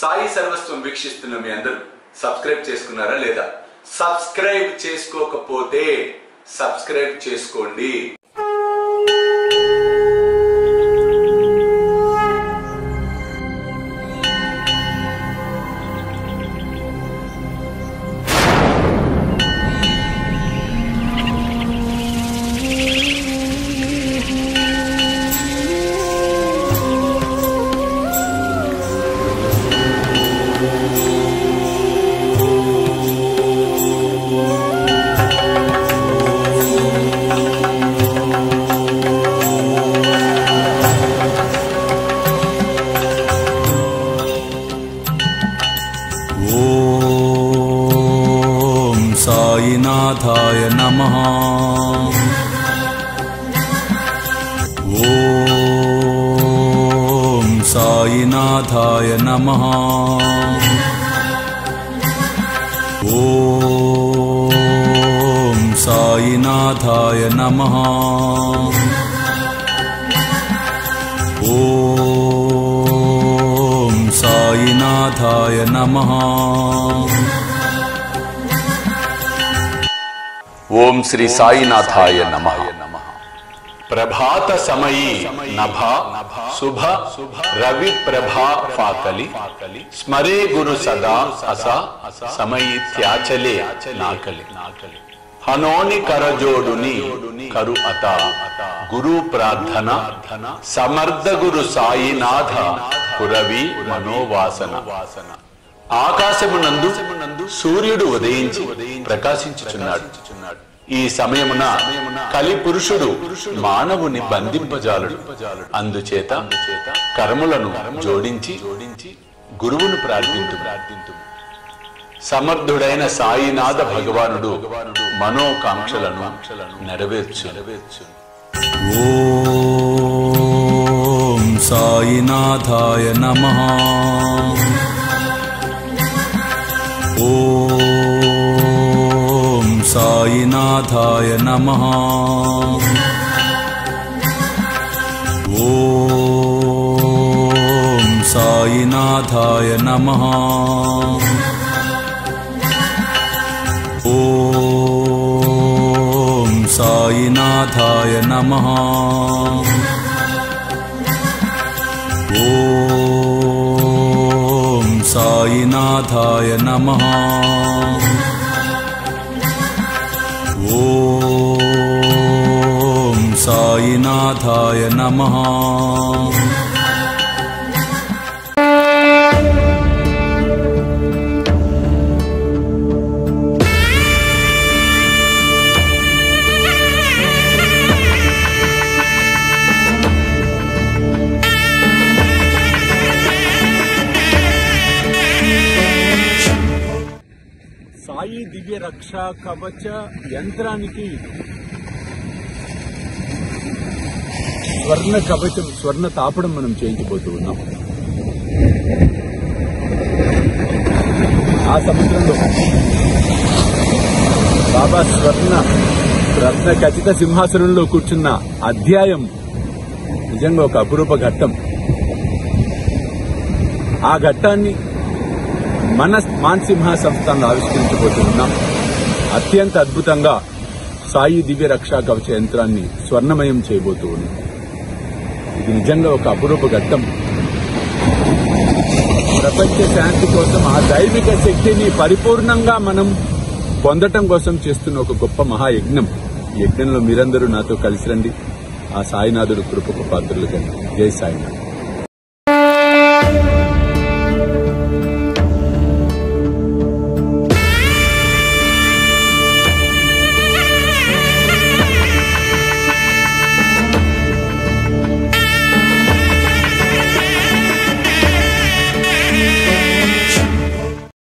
సాయి సర్వస్వం వీక్షిస్తున్న మీ అందరూ సబ్స్క్రైబ్ చేసుకున్నారా లేదా? సబ్స్క్రైబ్ చేసుకోకపోతే సబ్స్క్రైబ్ చేసుకోండి. साईनाथाय नमः। ॐ साईनाथाय नमः। ॐ साईनाथाय नमः। ॐ साईनाथाय नमः ఓం శ్రీ సాయినాథాయ నమ. ప్రభాత సమయీ నభ శుభ రవి ప్రభా ఫాకలి స్మరే గురు సదా అస సమయి త్యాచలే నాకలి. హనోని కరజోడుని కరు అత గురు ప్రార్థన సమర్థ గురు సాయినాథ కురవి మనోవాసన. వాసన ఆకాశమునందు సూర్యుడు ఉదయించి ప్రకాశించుచున్నాడు. ఈ సమయమున కలి పురుషుడు మానవుని బంధింపజాలుడు. అందుచేత కర్మలను జోడించి జోడించి గురువును ప్రార్థింతు ప్రార్థింతు సమర్థుడైన సాయినాథ భగవానుడు మనోకాంక్షలను నెరవేర్చు నెరవేర్చు సాయినాథాయ నమః. साईनाथाय नमः। ॐ साईनाथाय नमः। ॐ साईनाथाय नमः। ॐ साईनाथाय नमः साईनाथाय नमः సాయి దివ్య రక్ష కవచ యంత్రానికి స్వర్ణ కవచం స్వర్ణ తాపడం మనం చేయించబోతూ ఉన్నాం. ఆ సముద్రంలో బాబా స్వర్ణ రత్న ఖచ్చిత సింహాసనంలో కూర్చున్న అధ్యాయం నిజంగా ఒక అపురూప ఘట్టం. ఆ ఘట్టాన్ని మన మాన్సింహ సంస్థను ఆవిష్కరించబోతున్నాం అత్యంత అద్భుతంగా సాయి దివ్య రక్షా కవచ యంత్రాన్ని స్వర్ణమయం చేయబోతూ ఉన్నాం. ఇది నిజంగా ఒక అపురూప ఘట్టం. ప్రపంచ శాంతి కోసం ఆ దైవిక శక్తిని పరిపూర్ణంగా మనం పొందటం కోసం చేస్తున్న ఒక గొప్ప మహాయజ్ఞం. యజ్ఞంలో మీరందరూ నాతో కలిసి రండి. ఆ సాయినాథుడు కృపకు పాత్రలు కండి జై సాయినాథ్.